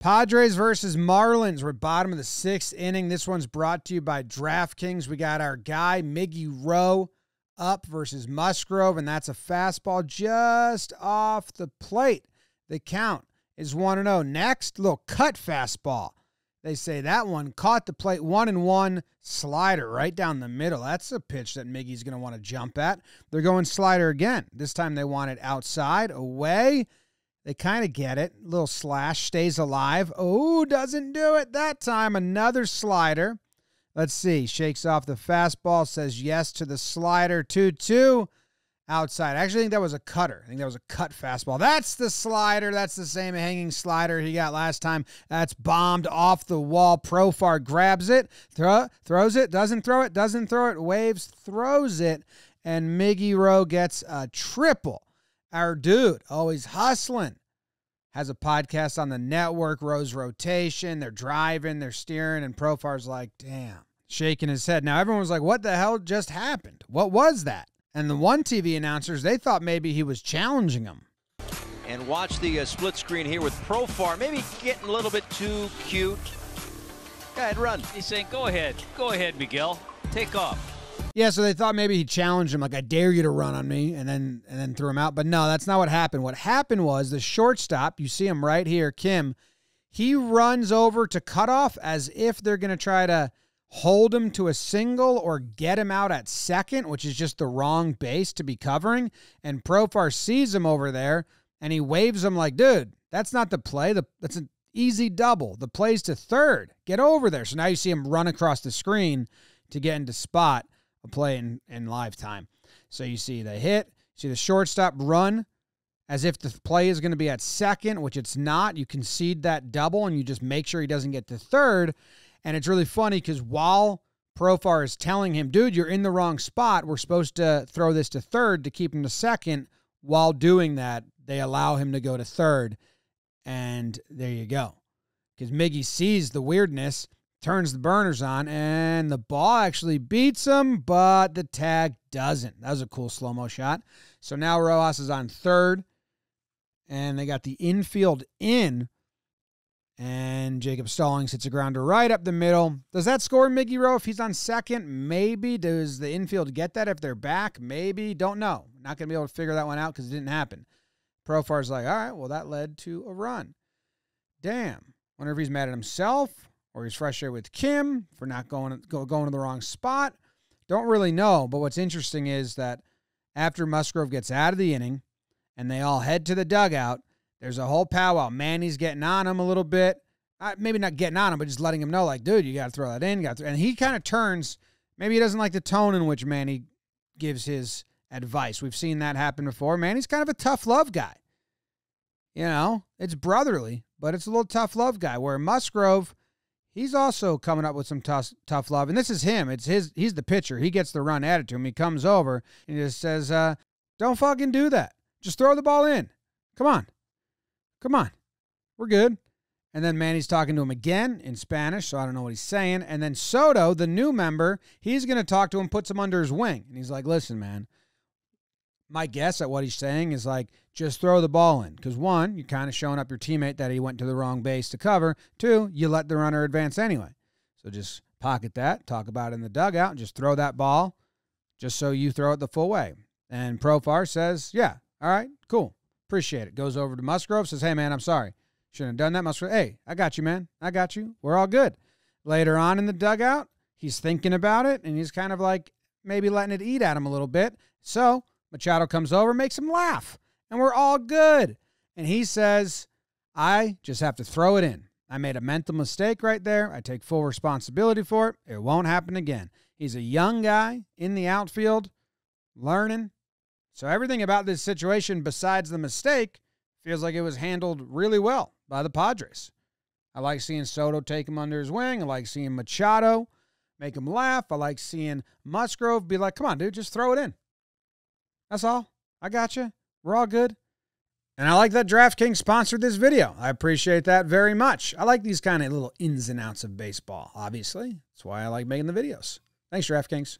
Padres versus Marlins. We're bottom of the sixth inning. This one's brought to you by DraftKings. We got our guy, Miggy Rojas, up versus Musgrove, and that's a fastball just off the plate. The count is 1 0. Next, little cut fastball. They say that one caught the plate, one and one slider right down the middle. That's a pitch that Miggy's going to want to jump at. They're going slider again. This time they want it outside, away. They kind of get it. Little slash stays alive. Oh, doesn't do it that time. Another slider. Let's see. Shakes off the fastball, says yes to the slider. 2 2 outside. I actually think that was a cutter. I think that was a cut fastball. That's the slider. That's the same hanging slider he got last time. That's bombed off the wall. Profar grabs it, throw, throws it, doesn't throw it, doesn't throw it, waves, throws it, and Miggy Rojas gets a triple. Our dude, always hustling, has a podcast on the network, Rose Rotation. They're driving, they're steering, and Profar's like, damn, shaking his head. Now, everyone was like, what the hell just happened? What was that? And the one TV announcers, they thought maybe he was challenging him. And watch the uh, split screen here with Profar, maybe getting a little bit too cute. Go ahead, run. He's saying, go ahead. Go ahead, Miguel. Take off. Yeah, so they thought maybe he challenged him, like I dare you to run on me, and then and then threw him out. But no, that's not what happened. What happened was the shortstop, you see him right here, Kim, he runs over to cutoff as if they're gonna try to hold him to a single or get him out at second, which is just the wrong base to be covering. And Profar sees him over there and he waves him like, dude, that's not the play. The that's an easy double. The play's to third. Get over there. So now you see him run across the screen to get into spot a play in, in live time. So you see the hit, see the shortstop run as if the play is going to be at second, which it's not. You concede that double and you just make sure he doesn't get to third. And it's really funny because while Profar is telling him, dude, you're in the wrong spot, we're supposed to throw this to third to keep him to second. While doing that, they allow him to go to third. And there you go. Because Miggy sees the weirdness turns the burners on, and the ball actually beats him, but the tag doesn't. That was a cool slow mo shot. So now Rojas is on third, and they got the infield in, and Jacob Stallings hits a grounder right up the middle. Does that score Miggy Rojas if he's on second? Maybe. Does the infield get that if they're back? Maybe. Don't know. Not going to be able to figure that one out because it didn't happen. Profar's like, all right, well, that led to a run. Damn. Wonder if he's mad at himself or he's frustrated with Kim for not going go, going to the wrong spot. Don't really know, but what's interesting is that after Musgrove gets out of the inning and they all head to the dugout, there's a whole powwow. Manny's getting on him a little bit. Uh, maybe not getting on him, but just letting him know, like, dude, you got to throw that in. Got and he kind of turns. Maybe he doesn't like the tone in which Manny gives his advice. We've seen that happen before. Manny's kind of a tough love guy. You know, it's brotherly, but it's a little tough love guy. Where Musgrove, he's also coming up with some tough tough love. And this is him. It's his he's the pitcher. He gets the run added to him. He comes over and he just says, uh, don't fucking do that. Just throw the ball in. Come on. Come on. We're good. And then Manny's talking to him again in Spanish, so I don't know what he's saying. And then Soto, the new member, he's going to talk to him, puts him under his wing. And he's like, listen, man, my guess at what he's saying is like, just throw the ball in. Because one, you're kind of showing up your teammate that he went to the wrong base to cover. Two, you let the runner advance anyway. So just pocket that, talk about it in the dugout, and just throw that ball just so you throw it the full way. And Profar says, yeah, all right, cool. Appreciate it. Goes over to Musgrove, says, hey, man, I'm sorry. Shouldn't have done that. Musgrove, hey, I got you, man. I got you. We're all good. Later on in the dugout, he's thinking about it, and he's kind of like maybe letting it eat at him a little bit. So Machado comes over, makes him laugh, and we're all good. And he says, I just have to throw it in. I made a mental mistake right there. I take full responsibility for it. It won't happen again. He's a young guy in the outfield, learning. So everything about this situation, besides the mistake, feels like it was handled really well by the Padres. I like seeing Soto take him under his wing. I like seeing Machado make him laugh. I like seeing Musgrove be like, come on, dude, just throw it in. That's all. I got you. We're all good. And I like that DraftKings sponsored this video. I appreciate that very much. I like these kind of little ins and outs of baseball, obviously. That's why I like making the videos. Thanks, DraftKings.